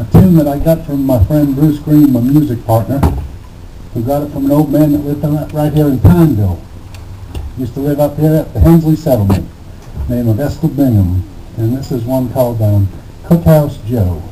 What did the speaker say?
a tune that I got from my friend Bruce Greene, my music partner, who got it from an old man that lived right here in Pineville. Used to live up here at the Hensley Settlement, name of Estill Bingham. And this is one called um, Cookhouse Joe.